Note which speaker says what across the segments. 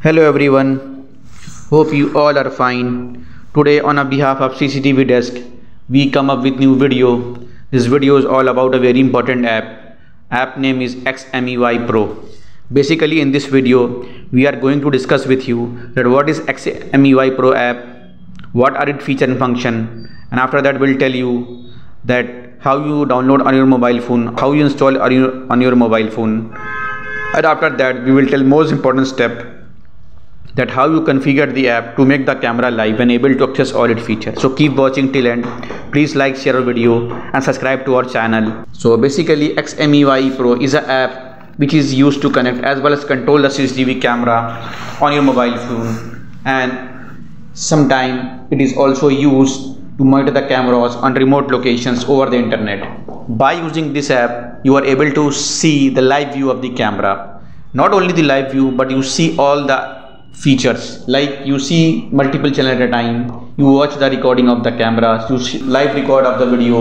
Speaker 1: Hello everyone, hope you all are fine. Today on behalf of CCTV desk, we come up with new video. This video is all about a very important app. App name is XMEye Pro. Basically in this video, we are going to discuss with you that what is XMEye Pro app, what are its feature and function and after that we'll tell you that how you download on your mobile phone, how you install on your, on your mobile phone and after that we will tell most important step that how you configure the app to make the camera live and able to access all its features so keep watching till end please like share our video and subscribe to our channel so basically xmeye pro is an app which is used to connect as well as control the cctv camera on your mobile phone and sometime it is also used to monitor the cameras on remote locations over the internet. By using this app, you are able to see the live view of the camera. Not only the live view, but you see all the features. Like you see multiple channels at a time. You watch the recording of the cameras you live record of the video.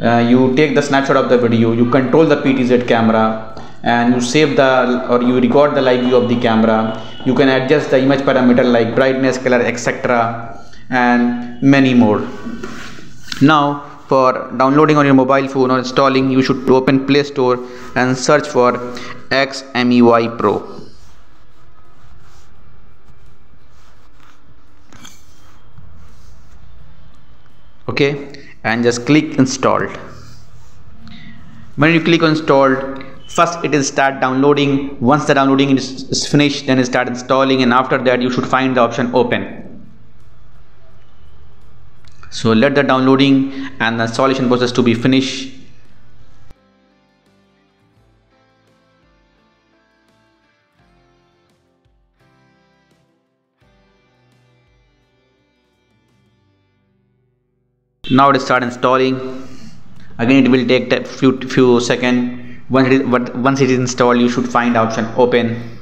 Speaker 1: Uh, you take the snapshot of the video. You control the ptz camera. And you save the or you record the live view of the camera. You can adjust the image parameter like brightness color etc and many more. Now for downloading on your mobile phone or installing you should open play store and search for xmeye pro okay? And just click installed. When you click on installed first it will start downloading. Once the downloading is, is finished then it start installing and after that you should find the option open. So let the downloading and the installation process to be finished now it start installing. Again it will take a few few second. Once it is once it is installed you should find option open.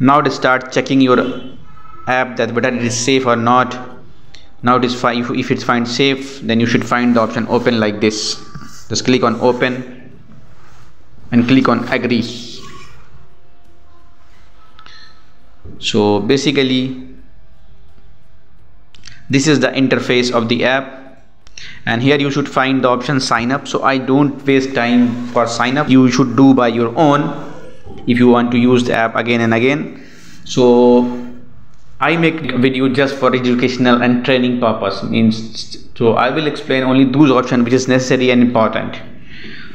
Speaker 1: Now to start checking your app that whether it is safe or not. Now it is fine if it's find safe then you should find the option open like this. Just click on open and click on agree. So basically this is the interface of the app. And here you should find the option sign up. So I don't waste time for sign up. You should do by your own if you want to use the app again and again. So I make video just for educational and training purpose. Means so I will explain only those options which is necessary and important.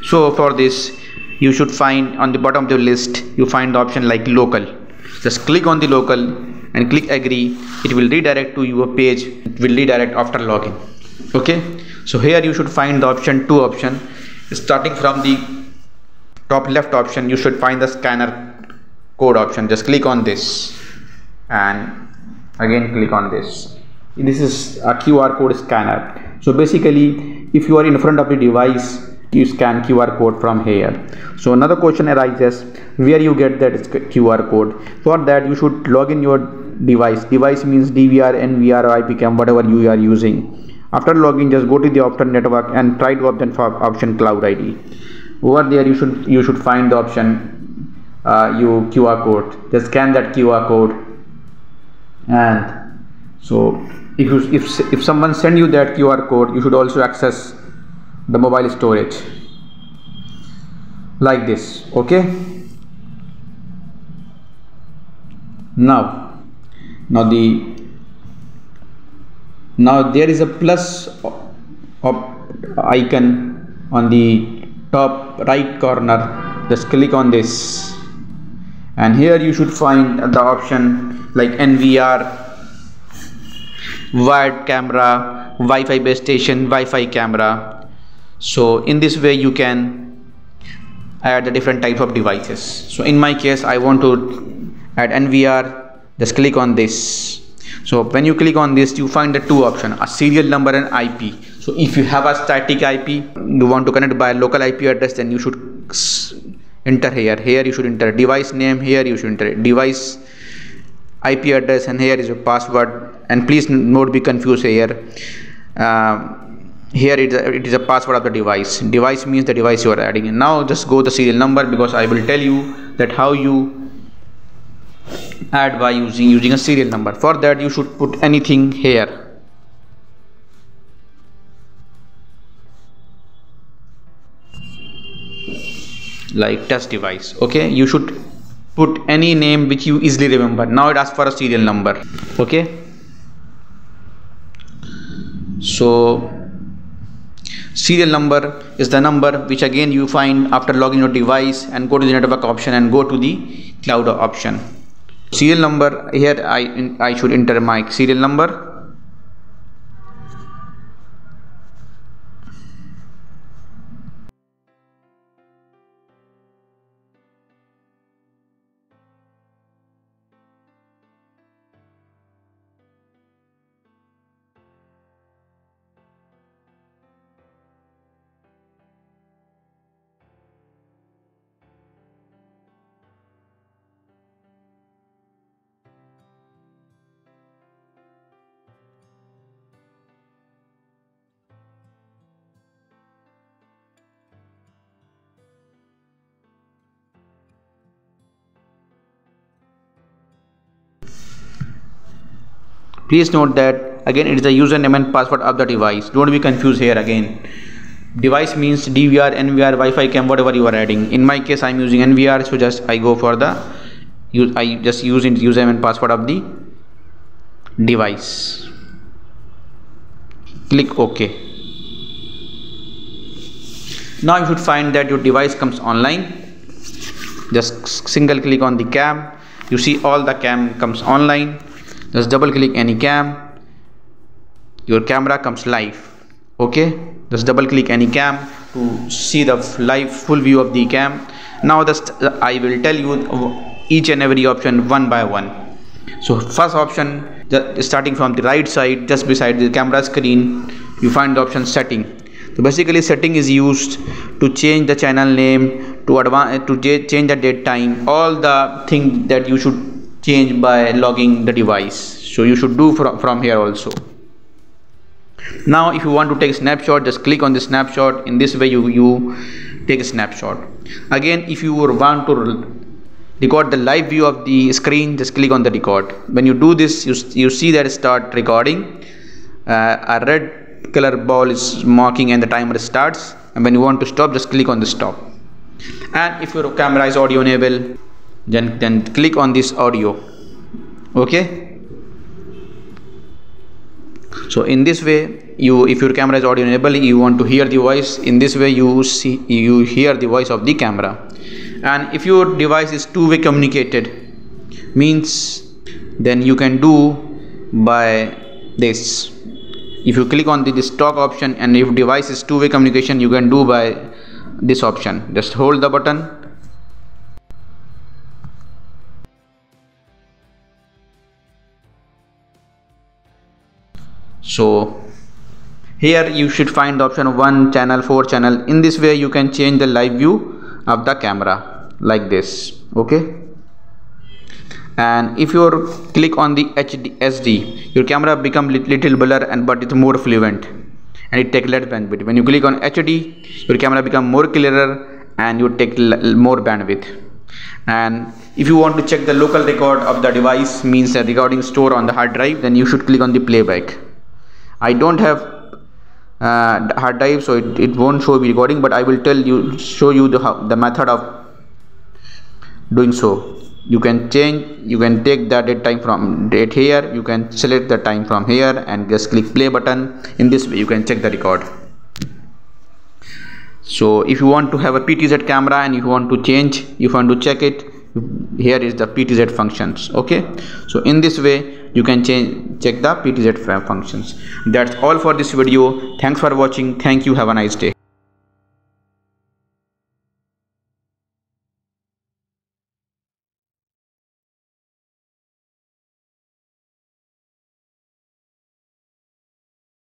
Speaker 1: So for this you should find on the bottom of the list you find the option like local. Just click on the local and click agree. It will redirect to your page. It will redirect after login. Okay? So here you should find the option two option. Starting from the top left option you should find the scanner code option. Just click on this. And again click on this. This is a QR code scanner. So basically if you are in front of the device you scan QR code from here. So another question arises where you get that QR code? For that you should log in your device. Device means DVR NVR or IP cam whatever you are using. After logging just go to the option network and try to open for option cloud ID over there you should you should find the option uh, you QR code. Just scan that QR code. And so if you if, if someone send you that QR code you should also access the mobile storage. Like this okay? Now now the now there is a plus icon on the top right corner. Just click on this. And here you should find the option like NVR wired camera Wi-Fi base station Wi-Fi camera so in this way you can add the different types of devices. So in my case I want to add NVR just click on this. So when you click on this you find the two option a serial number and IP so if you have a static IP you want to connect by local IP address then you should enter here. Here you should enter device name here you should enter device IP address and here is your password. And please not be confused here. Uh, here it is, a, it is a password of the device. Device means the device you are adding now just go the serial number because I will tell you that how you add by using using a serial number. For that you should put anything here. Like test device okay? You should put any name which you easily remember. Now it asks for a serial number okay? So serial number is the number which again you find after logging your device and go to the network option and go to the cloud option. Serial number here I I should enter my serial number please note that again it is the username and password of the device. Don't be confused here again. Device means DVR NVR Wi-Fi cam whatever you are adding. In my case I'm using NVR so just I go for the I just use username and password of the device. Click OK. Now you should find that your device comes online. Just single click on the cam. You see all the cam comes online just double click any cam. Your camera comes live. Okay? Just double click any cam to see the live full view of the cam. Now just uh, I will tell you uh, each and every option one by one. So first option starting from the right side just beside the camera screen you find the option setting. So basically setting is used to change the channel name to advance to change the date time all the thing that you should change by logging the device. So you should do from, from here also. Now if you want to take a snapshot just click on the snapshot. In this way you you take a snapshot. Again if you want to record the live view of the screen just click on the record. When you do this you, you see that start recording. Uh, a red color ball is marking and the timer starts. And when you want to stop just click on the stop. And if your camera is audio enabled then then click on this audio. Okay? So in this way you if your camera is audio enabled you want to hear the voice. In this way you see you hear the voice of the camera. And if your device is two-way communicated means then you can do by this. If you click on the this talk option and if device is two-way communication you can do by this option. Just hold the button so here you should find the option 1 channel 4 channel. In this way you can change the live view of the camera like this okay? And if you click on the HD SD your camera become little blur and but it's more fluent and it take less bandwidth. When you click on HD your camera become more clearer and you take more bandwidth. And if you want to check the local record of the device means the recording store on the hard drive then you should click on the playback I don't have uh, hard drive so it, it won't show recording but I will tell you show you the, how, the method of doing so. You can change you can take the date time from date here you can select the time from here and just click play button. In this way you can check the record. So if you want to have a PTZ camera and you want to change you want to check it here is the PTZ functions okay? So in this way you can change check the PTZ functions. That's all for this video. Thanks for watching. Thank you. Have a nice day